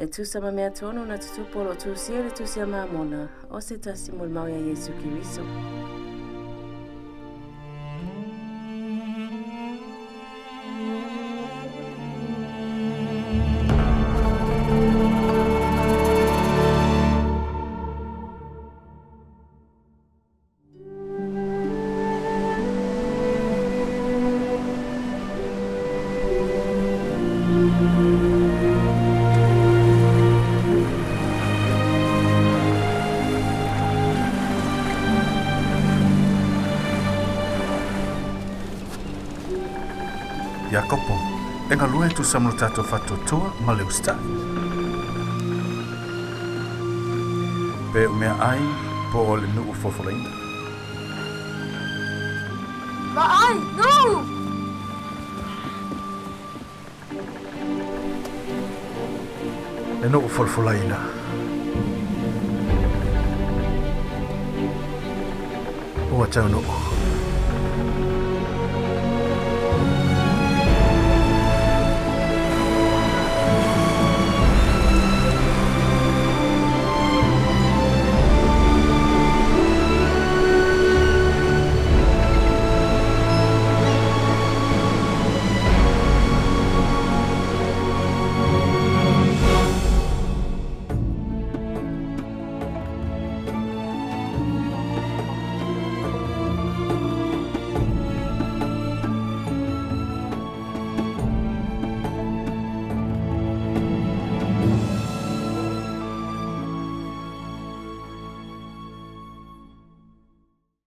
E tu sama mea tono na tutupo lo tu sia le tu sia mamona o se tasi mo mau ya Iesu Keriso. Iakopo, e ngā lue tu samlo tato whato tua ma leo stai. Pe o mea ai po o le nuu foforeina. Ma ai, no! Le nuu foforeina. Ua tau nuu.